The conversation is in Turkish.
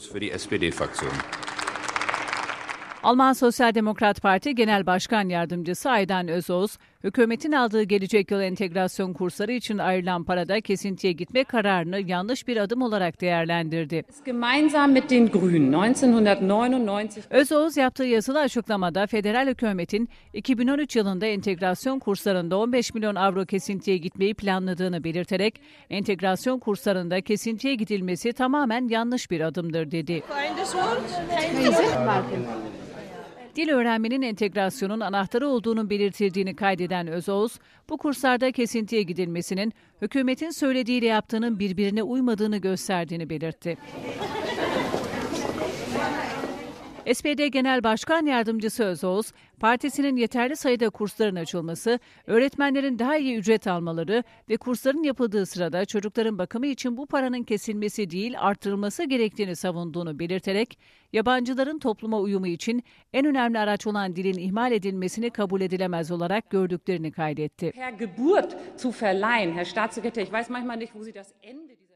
Für die SPD-Fraktion. Alman Sosyal Demokrat Parti Genel Başkan Yardımcısı Aydan Özoğuz, hükümetin aldığı gelecek yıl entegrasyon kursları için ayrılan parada kesintiye gitme kararını yanlış bir adım olarak değerlendirdi. Gemeinsam mit den Grünen 1999 Özoğuz yaptığı yazılı açıklamada federal hükümetin 2013 yılında entegrasyon kurslarında 15 milyon avro kesintiye gitmeyi planladığını belirterek entegrasyon kurslarında kesintiye gidilmesi tamamen yanlış bir adımdır dedi. Dil öğrenmenin entegrasyonun anahtarı olduğunu belirtildiğini kaydeden Özoğuz, bu kurslarda kesintiye gidilmesinin hükümetin söylediğiyle yaptığının birbirine uymadığını gösterdiğini belirtti. SPD Genel Başkan Yardımcısı Özoğuz, partisinin yeterli sayıda kursların açılması, öğretmenlerin daha iyi ücret almaları ve kursların yapıldığı sırada çocukların bakımı için bu paranın kesilmesi değil artırılması gerektiğini savunduğunu belirterek, yabancıların topluma uyumu için en önemli araç olan dilin ihmal edilmesini kabul edilemez olarak gördüklerini kaydetti. per Geburt zu verleihen. Herr Staatssekretär, ich weiß manchmal nicht, wo Sie das Ende